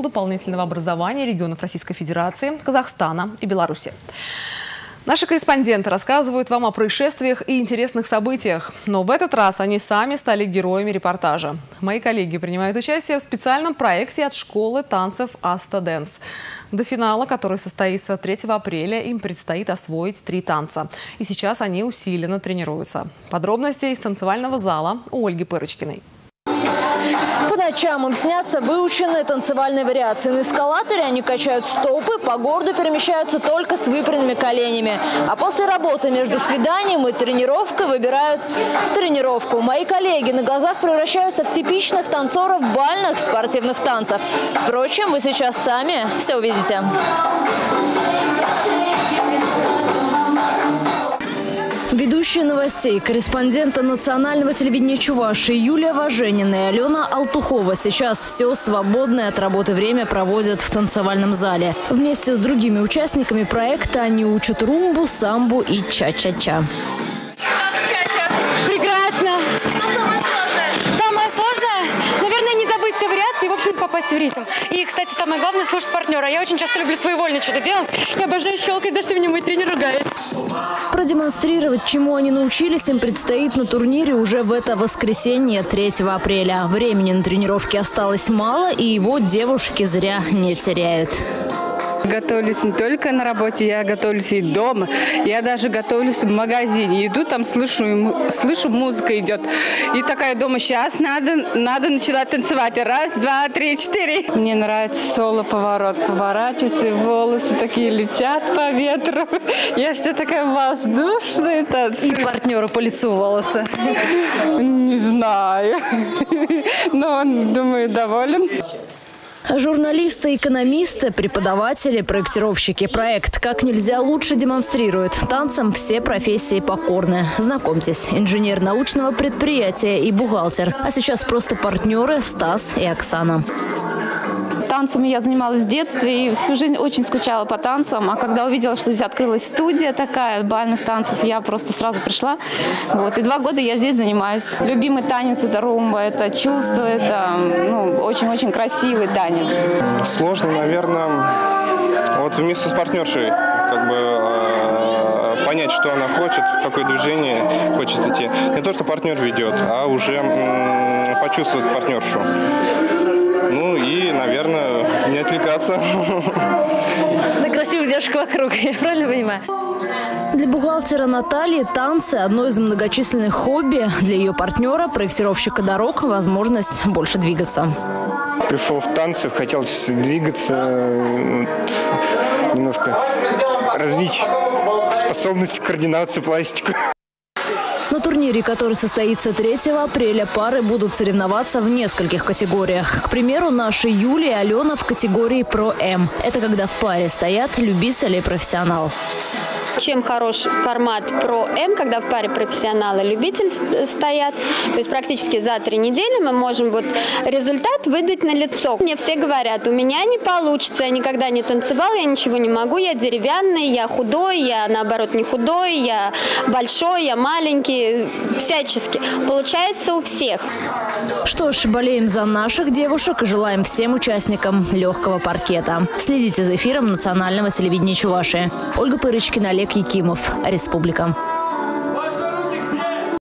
школ дополнительного образования регионов Российской Федерации, Казахстана и Беларуси. Наши корреспонденты рассказывают вам о происшествиях и интересных событиях. Но в этот раз они сами стали героями репортажа. Мои коллеги принимают участие в специальном проекте от школы танцев «Аста Дэнс». До финала, который состоится 3 апреля, им предстоит освоить три танца. И сейчас они усиленно тренируются. Подробности из танцевального зала у Ольги Пырочкиной. Ночам им снятся выученные танцевальные вариации. На эскалаторе они качают стопы, по городу перемещаются только с выпрямленными коленями. А после работы между свиданием и тренировкой выбирают тренировку. Мои коллеги на глазах превращаются в типичных танцоров бальных спортивных танцев. Впрочем, вы сейчас сами все увидите. Ведущие новостей, корреспонденты национального телевидения Чувашии Юлия Важенина и Алена Алтухова сейчас все свободное от работы время проводят в танцевальном зале. Вместе с другими участниками проекта они учат румбу, самбу и ча-ча-ча. Прекрасно. Самое сложное, наверное, не забыть все и, в общем, попасть в ритм. И, кстати, самое главное – слушать партнера. Я очень часто люблю своевольно что-то делать. Я обожаю щелкать, за что меня мой тренер ругает. Продемонстрировать, чему они научились, им предстоит на турнире уже в это воскресенье, 3 апреля. Времени на тренировки осталось мало, и его девушки зря не теряют. Готовлюсь не только на работе, я готовлюсь и дома. Я даже готовлюсь в магазине. Иду там, слышу, слышу музыка идет. И такая дома, сейчас надо, надо начинать танцевать. Раз, два, три, четыре. Мне нравится соло-поворот. Поворачиваться, волосы такие летят по ветру. Я вся такая воздушная. И партнера по лицу волосы. Не знаю. Но он, думаю, доволен. Журналисты, экономисты, преподаватели, проектировщики. Проект как нельзя лучше демонстрирует. Танцам все профессии покорны. Знакомьтесь, инженер научного предприятия и бухгалтер. А сейчас просто партнеры Стас и Оксана танцами я занималась в детстве и всю жизнь очень скучала по танцам. А когда увидела, что здесь открылась студия такая бальных танцев, я просто сразу пришла. Вот. И два года я здесь занимаюсь. Любимый танец – это румба, это чувство, это ну, очень-очень красивый танец. Сложно, наверное, вот вместе с партнершей как бы э, понять, что она хочет, в какое движение хочет идти. Не то, что партнер ведет, а уже почувствовать партнершу. Ну и, наверное, не отвлекаться. На красивых девушек вокруг, я правильно понимаю? Для бухгалтера Натальи танцы – одно из многочисленных хобби. Для ее партнера, проектировщика дорог, возможность больше двигаться. Пришел в танцы, хотелось двигаться, немножко развить способность координации пластику. На турнире, который состоится 3 апреля, пары будут соревноваться в нескольких категориях. К примеру, наши Юлия и Алена в категории Про-М. Это когда в паре стоят любитель и профессионал. Чем хорош формат про М, когда в паре профессионал и любитель стоят. То есть практически за три недели мы можем вот результат выдать на лицо. Мне все говорят, у меня не получится, я никогда не танцевал, я ничего не могу, я деревянный, я худой, я наоборот не худой, я большой, я маленький, всячески. Получается у всех. Что ж, болеем за наших девушек и желаем всем участникам легкого паркета. Следите за эфиром национального телевидения Чувашии. Ольга Пырочкина, Олег Якимов. Республика.